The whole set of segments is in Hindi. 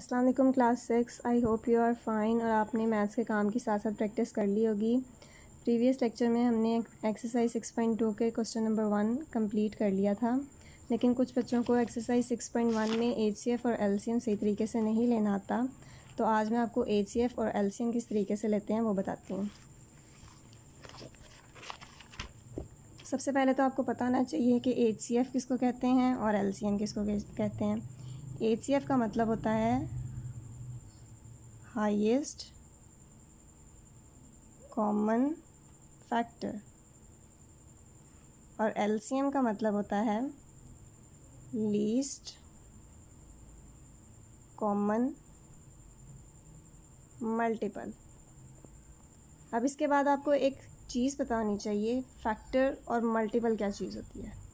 अस्सलाम वालेकुम, class six. I hope you are fine और आपने मैथ्स के काम के साथ साथ प्रैक्टिस कर ली होगी। प्रीवियस लेक्चर में हमने एक्सरसाइज सिक्स पॉइंट टू के क्वेश्चन नंबर वन कंप्लीट कर लिया था। लेकिन कुछ बच्चों को एक्सरसाइज सिक्स पॉइंट वन में एच और एल सी एम सही तरीके से नहीं लेना आता। तो आज मैं आपको एच और एल सी एम किस तरीके से लेते हैं वो बताती हूँ। सबसे पहले तो आपको पता होना चाहिए कि एच किसको कहते हैं और एल सी एम किसको कहते हैं। एच का मतलब होता है हाईएस्ट कॉमन फैक्टर और एम का मतलब होता है लीस्ट कॉमन मल्टीपल अब इसके बाद आपको एक चीज़ पता होनी चाहिए फैक्टर और मल्टीपल क्या चीज़ होती है?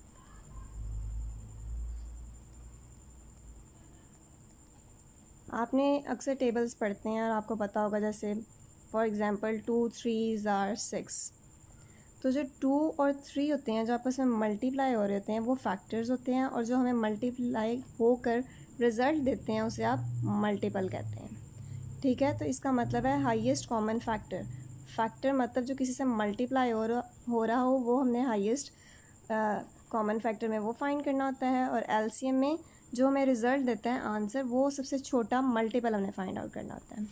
आपने अक्सर टेबल्स पढ़ते हैं और आपको पता होगा जैसे फॉर एग्ज़ाम्पल टू थ्री ज़ार सिक्स तो जो टू और थ्री होते हैं, जो आपस में मल्टीप्लाई हो रहे होते हैं, वो फैक्टर्स होते हैं और जो हमें मल्टीप्लाई होकर रिज़ल्ट देते हैं, उसे आप मल्टीपल कहते हैं। ठीक है? तो इसका मतलब है हाईएस्ट कॉमन फैक्टर फैक्टर मतलब जो किसी से मल्टीप्लाई हो रहा हो रहा हो, वो हमने हाईएस्ट कॉमन फैक्टर में वो फाइंड करना होता है और एलसीएम में जो हमें रिज़ल्ट देता है आंसर वो सबसे छोटा मल्टीपल हमें फाइंड आउट करना होता है।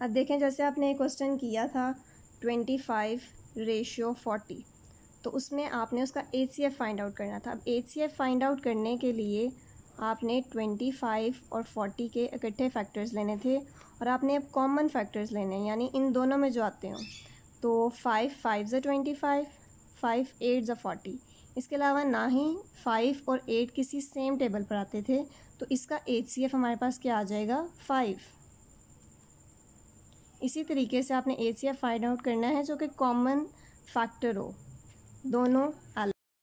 अब देखें, जैसे आपने एक क्वेश्चन किया था ट्वेंटी फाइव रेशियो फोर्टी तो उसमें आपने उसका H C F find out करना था। अब H C F find out करने के लिए आपने ट्वेंटी फाइव और फोर्टी के इकट्ठे फैक्टर्स लेने थे और आपने अब कॉमन फैक्टर्स लेने हैं, यानी इन दोनों में जो आते हों तो फाइव फाइव ज़ा ट्वेंटी फाइव फाइव एट ज़ा फोर्टी इसके अलावा ना ही फाइव और एट किसी सेम टेबल पर आते थे तो इसका एच सी एफ़ हमारे पास क्या आ जाएगा? फाइव इसी तरीके से आपने H C F find out करना है जो कि कॉमन फैक्टर हो। दोनों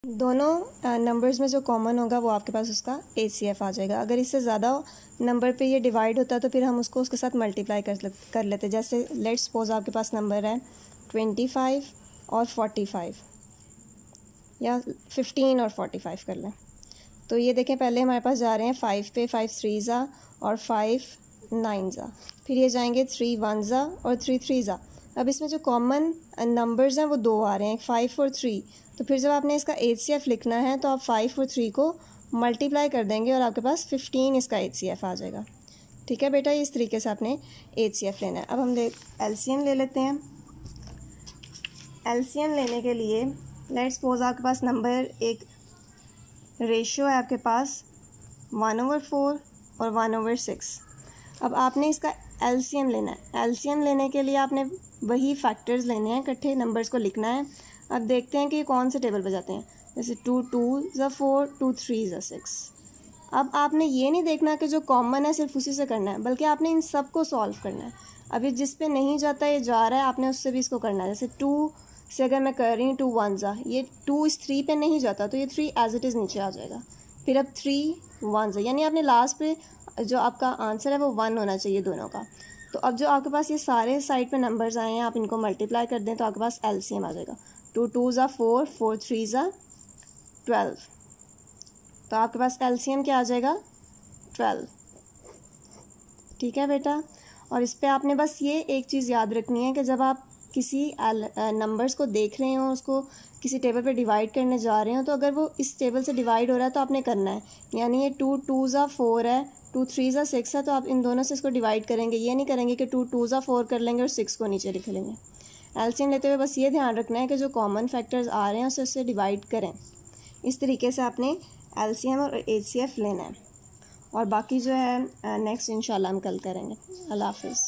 दोनों नंबर्स में जो कॉमन होगा वो आपके पास उसका ए सी एफ़ आ जाएगा। अगर इससे ज़्यादा नंबर पे ये डिवाइड होता है तो फिर हम उसको उसके साथ मल्टीप्लाई कर कर लेते। जैसे लेट सपोज़ आपके पास नंबर है ट्वेंटी फाइव और फोर्टी फाइव या फिफ्टीन और फोर्टी फाइव कर लें। तो ये देखें, पहले हमारे पास जा रहे हैं फाइव पे फाइव थ्री ज़ा और फाइव नाइन ज़ा फिर ये जाएँगे थ्री वन ज़ा और थ्री थ्री ज़ा अब इसमें जो कॉमन नंबर्स हैं, वो दो आ रहे हैं फाइव और थ्री तो फिर जब आपने इसका एच सी एफ़ लिखना है तो आप फाइव और थ्री को मल्टीप्लाई कर देंगे और आपके पास फिफ्टीन इसका एच सी एफ़ आ जाएगा। ठीक है बेटा इस तरीके से आपने एच सी एफ़ लेना है। अब हम ले एल सी एम ले लेते हैं। एल सी एम लेने के लिए लेट सपोज़ आपके पास नंबर एक रेशियो है आपके पास वन ओवर फोर और वन ओवर सिक्स अब आपने इसका एलसीएम लेना है। एलसीएम लेने के लिए आपने वही फैक्टर्स लेने हैं, इकट्ठे नंबर्स को लिखना है। अब देखते हैं कि कौन से टेबल पर जाते हैं। जैसे टू टू ज़ा फोर टू थ्री ज़ा सिक्स अब आपने ये नहीं देखना कि जो कॉमन है सिर्फ़ उसी से करना है, बल्कि आपने इन सबको सॉल्व करना है। अभी जिस पे नहीं जाता, ये जा रहा है, आपने उससे भी इसको करना है। जैसे टू से अगर मैं कर रही हूँ टू वन ज़ा ये टू इस थ्री पे नहीं जाता तो ये थ्री एज इट इज़ नीचे आ जाएगा। फिर अब थ्री वन ज़ा यानी आपने लास्ट पे जो आपका आंसर है वो वन होना चाहिए दोनों का। तो अब जो आपके पास ये सारे साइड पे नंबर्स आए हैं, आप इनको मल्टीप्लाई कर दें तो आपके पास एल सी एम आ जाएगा। टू टू ज़ा फोर फोर थ्री ज़ा ट्वेल्व तो आपके पास एल सी एम क्या आ जाएगा? ट्वेल्व ठीक है बेटा? और इस पर आपने बस ये एक चीज़ याद रखनी है कि जब आप किसी नंबर्स को देख रहे हो, उसको किसी टेबल पे डिवाइड करने जा रहे हो तो अगर वो इस टेबल से डिवाइड हो रहा है तो आपने करना है। यानी ये टू टू ज़ा फोर है टू थ्री ज़ा सिक्स है तो आप इन दोनों से इसको डिवाइड करेंगे। ये नहीं करेंगे कि टू टू ज़ा फोर कर लेंगे और सिक्स को नीचे लिख लेंगे। एल्सियम लेते हुए बस ये ध्यान रखना है कि जो कॉमन फैक्टर्स आ रहे हैं, उसे उससे डिवाइड करें। इस तरीके से आपने एल्सियम और एच लेना है। और बाकी जो है नेक्स्ट इन हम कल करेंगे। अल्लाह हाफिज़।